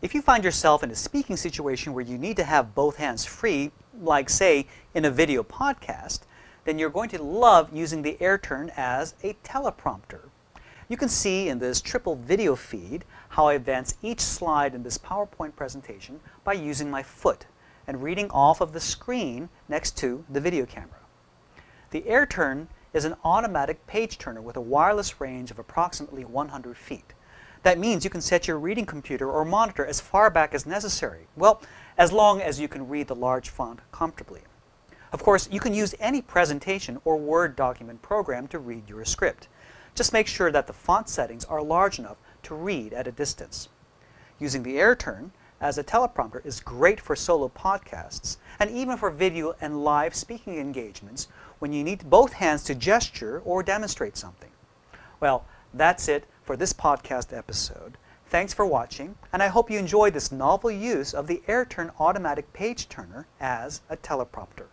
If you find yourself in a speaking situation where you need to have both hands free, like say in a video podcast, then you're going to love using the AirTurn as a teleprompter. You can see in this triple video feed how I advance each slide in this PowerPoint presentation by using my foot and reading off of the screen next to the video camera. The AirTurn is an automatic page turner with a wireless range of approximately 100 feet. That means you can set your reading computer or monitor as far back as necessary, well, as long as you can read the large font comfortably. Of course, you can use any presentation or Word document program to read your script. Just make sure that the font settings are large enough to read at a distance. Using the AirTurn as a teleprompter is great for solo podcasts and even for video and live speaking engagements when you need both hands to gesture or demonstrate something. Well, that's it for this podcast episode. Thanks for watching, and I hope you enjoyed this novel use of the AirTurn automatic page turner as a teleprompter.